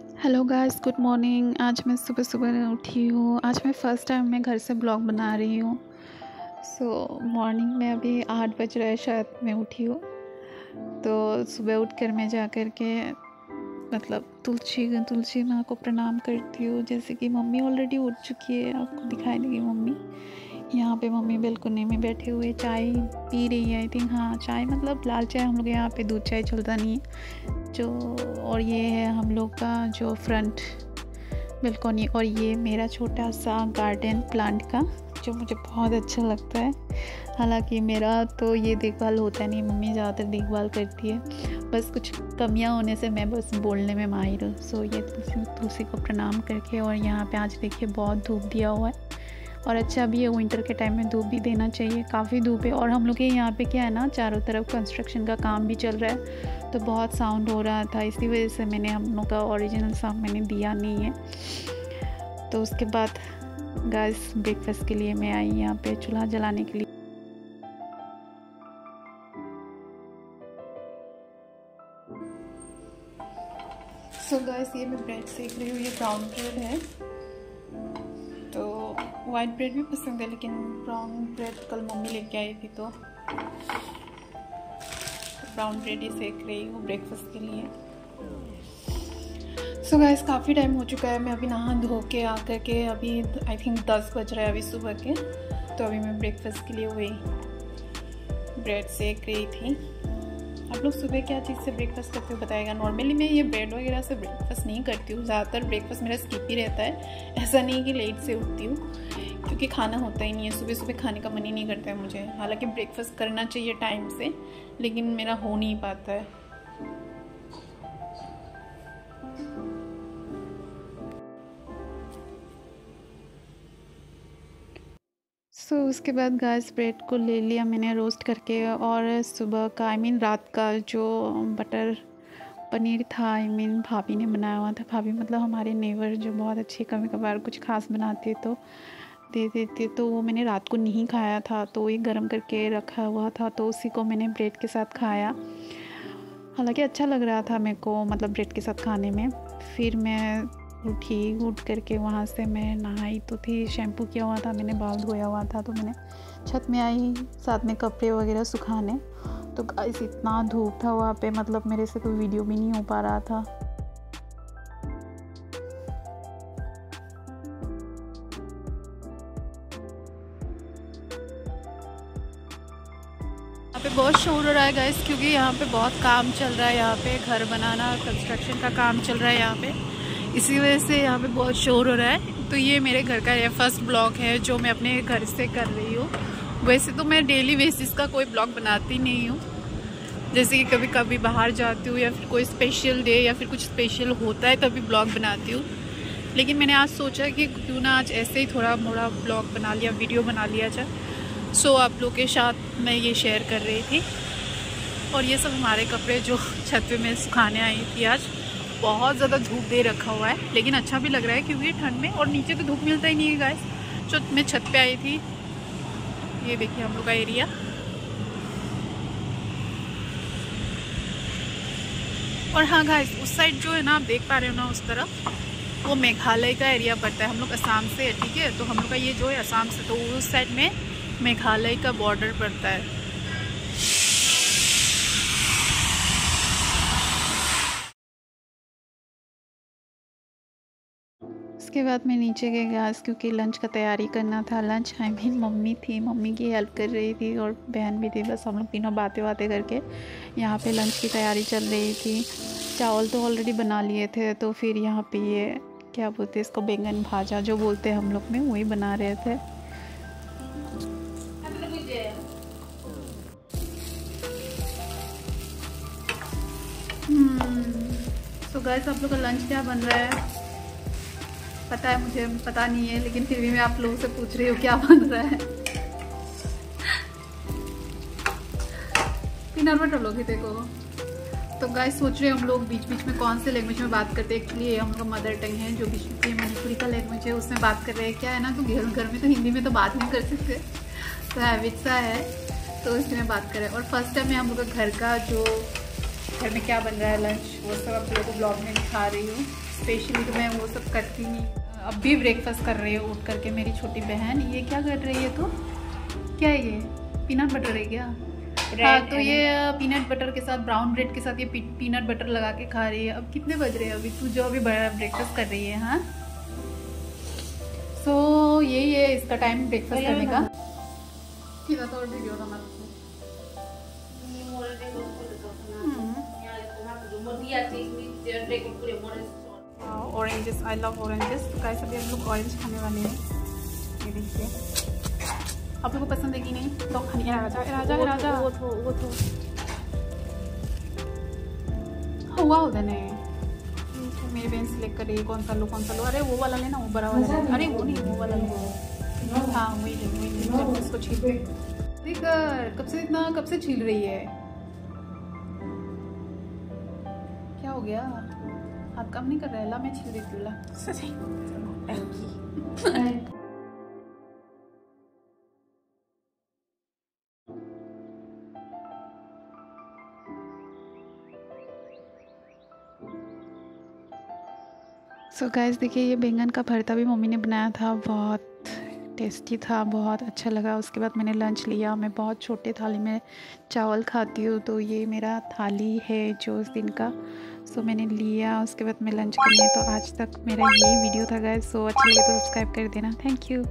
Hello guys good morning आज मैं सुबह सुबह उठी हूँ। आज मैं फ़र्स्ट टाइम मैं घर से ब्लॉग बना रही हूँ। सो मॉर्निंग में अभी आठ बज रहा है, शायद मैं उठी हूँ। तो सुबह उठ कर मैं जा कर के मतलब तुलसी तुलसी माँ को प्रणाम करती हूँ। जैसे कि मम्मी ऑलरेडी उठ चुकी है। आपको दिखाई देगी मम्मी। यहाँ पे मम्मी बिल्कुल में बैठे हुए चाय पी रही है आई थिंक हाँ चाय मतलब लाल चाय हम लोग यहाँ पे दूध चाय चलता नहीं है। जो, और ये है हम लोग का जो फ्रंट बिल्कुल और ये मेरा छोटा सा गार्डन प्लांट का, जो मुझे बहुत अच्छा लगता है। हालाँकि मेरा तो ये देखभाल होता नहीं, मम्मी ज़्यादातर देखभाल करती है। बस कुछ कमियाँ होने से मैं बस बोलने में माहिर हूँ। सो ये तुलसी को प्रणाम करके, और यहाँ पे आज देखिए बहुत धूप दिया हुआ है। और अच्छा भी है विंटर के टाइम में धूप भी देना चाहिए, काफ़ी धूप है। और हम लोग के यहाँ पे क्या है ना, चारों तरफ़ कंस्ट्रक्शन का काम भी चल रहा है। तो बहुत साउंड हो रहा था, इसी वजह से मैंने हम लोग का ओरिजिनल साउंड मैंने दिया नहीं है। तो उसके बाद गैस ब्रेकफास्ट के लिए मैं आई यहाँ पे चूल्हा जलाने के लिए। सो so गैस ये मैं ब्रेड सेक रही हूँ, ये ब्राउन ब्रेड है। वाइट ब्रेड भी पसंद है, लेकिन ब्राउन ब्रेड कल मम्मी लेके आई थी तो। ब्राउन ब्रेड ही सेक रही हूँ ब्रेकफास्ट के लिए। सो so गैस काफ़ी टाइम हो चुका है, मैं अभी नहा धो के आकर के अभी आई थिंक दस बज रहा है अभी सुबह के। तो अभी मैं ब्रेकफास्ट के लिए वही ब्रेड सेक रही थी। आप लोग सुबह क्या चीज़ से ब्रेकफास्ट करते हो बताएगा? नॉर्मली मैं ये ब्रेड वगैरह से ब्रेकफास्ट नहीं करती हूँ। ज़्यादातर ब्रेकफास्ट मेरा स्किप ही रहता है। ऐसा नहीं कि लेट से उठती हूँ, क्योंकि खाना होता ही नहीं है। सुबह सुबह खाने का मन ही नहीं करता है मुझे। हालाँकि ब्रेकफास्ट करना चाहिए टाइम से, लेकिन मेरा हो नहीं पाता है। सो so, उसके बाद गैस ब्रेड को ले लिया मैंने रोस्ट करके और सुबह का आई I मीन mean, रात का जो बटर पनीर था आई I मीन mean, भाभी ने बनाया हुआ था। भाभी मतलब हमारे नेवर जो बहुत अच्छे कभी कभार कुछ खास बनाती तो दे देती तो वो मैंने रात को नहीं खाया था तो वही गर्म करके रखा हुआ था तो उसी को मैंने ब्रेड के साथ खाया। हालाँकि अच्छा लग रहा था मेरे को मतलब ब्रेड के साथ खाने में। फिर मैं उठी, उठ करके वहाँ से मैं नहाई तो थी शैम्पू किया हुआ था, मैंने बाल धोया हुआ था तो मैंने छत में आई, साथ में कपड़े वगैरह सुखाने। तो इस इतना धूप था वहाँ पे मतलब मेरे से कोई वीडियो भी नहीं हो पा रहा था। यहाँ पे बहुत शोर हो रहा है गैस क्योंकि यहाँ पे बहुत काम चल रहा है, यहाँ पे घर बनाना कंस्ट्रक्शन का काम चल रहा है यहाँ पे। इसी वजह से यहाँ पे बहुत शोर हो रहा है। तो ये मेरे घर का फ़र्स्ट ब्लॉग है, जो मैं अपने घर से कर रही हूँ। वैसे तो मैं डेली बेसिस का कोई ब्लॉग बनाती नहीं हूँ। जैसे कि कभी कभी बाहर जाती हूँ या फिर कोई स्पेशल डे या फिर कुछ स्पेशल होता है, तभी ब्लॉग बनाती हूँ। लेकिन मैंने आज सोचा कि क्यों ना आज ऐसे ही थोड़ा मोड़ा ब्लॉग बना लिया वीडियो बना लिया जाए। सो आप लोग के साथ मैं ये शेयर कर रही थी। और ये सब हमारे कपड़े जो छत पे मैं सुखाने आई थी आज। बहुत ज़्यादा धूप दे रखा हुआ है, लेकिन अच्छा भी लग रहा है क्योंकि ठंड में और नीचे तो धूप मिलता ही नहीं है गाइस जो मैं छत पे आई थी, ये देखिए हम लोग का एरिया और हाँ गाइस उस साइड जो है ना, आप देख पा रहे हो ना उस तरफ़, वो मेघालय का एरिया पड़ता है। हम लोग असम से है, ठीक है? तो हम लोग का ये जो है असम से तो उस साइड में मेघालय का बॉर्डर पड़ता है। उसके बाद मैं नीचे गई गैस क्योंकि लंच का तैयारी करना था। लंच आई मीन मम्मी थी मम्मी की हेल्प कर रही थी और बहन भी थी बस हम लोग तीनों बातें बातें करके यहाँ पे लंच की तैयारी चल रही थी। चावल तो ऑलरेडी बना लिए थे तो फिर यहाँ पे ये क्या बोलते हैं इसको बैंगन भाजा जो बोलते हैं हम लोग में वही बना रहे थे। तो hmm, गैस आप लोग का लंच क्या बन रहा है? पता है, मुझे पता नहीं है, लेकिन फिर भी मैं आप लोगों से पूछ रही हूँ, क्या बन रहा है? पीनट बटर लोगे देखो। तो गाय सोच रहे हैं हम लोग बीच बीच में कौन से लैंग्वेज में बात करते हैं? एक्चुअली ये हम लोग मदर टंग है, जो बीच बीच में मणिपुरी का लैंग्वेज है, उसमें बात कर रहे हैं। क्या है ना तो घर में तो हिंदी में तो बात नहीं कर सकते। तो हैबिट सा है तो इसमें बात करें और फ़र्स्ट टाइम मैं हम लोग घर का जो घर में क्या बन रहा है लंच वो सब आप लोगों को ब्लॉग में दिखा रही हूँ। स्पेशली तो मैं वो सब करती नहीं। अब भी ब्रेकफास्ट कर रही है उठ करके मेरी छोटी बहन ये क्या कर रही है तो? क्या है ये? पीनट बटर है क्या? हाँ तो ये पीनट बटर के साथ ब्राउन ब्रेड के साथ ये पीनट बटर लगा के खा रही है। अब कितने बज रहे हैं अभी? तू जो अभी बड़ा ब्रेकफास्ट कर रही है हाँ? सो so, यही है इसका टाइम ब्रेकफास्ट करने का। तो video oranges I love oranges तो कैसे भी हम लोग ऑरेंज खाने वाले हैं। ये देखिए। आप लोगों को पसंद है कि नहीं? तो खानी राजा राजा राजा। वो तो वो तो। हुआ उधर ने मेरी बहन सिलेक्ट कर रही है कौन सा लो कौन सा लो? अरे वो वाला लेना वो बड़ा वाला अरे वो नहीं वो वाला लेना। हाँ वही ले वही ले इसको छील। देख कब से इतना कब से छील रही है? क्या हो गया? हाथ काम नहीं कर रहा है ला मैं छील देती हूँ ला। सही सो so गैस देखिए ये बैंगन का भरता भी मम्मी ने बनाया था बहुत टेस्टी था, बहुत अच्छा लगा। उसके बाद मैंने लंच लिया। मैं बहुत छोटे थाली में चावल खाती हूँ तो ये मेरा थाली है जो उस दिन का। सो मैंने लिया। उसके बाद मैं लंच कर लिया तो आज तक मेरा ये वीडियो था गैस सो अच्छा लगे तो सब्सक्राइब कर देना। Thank you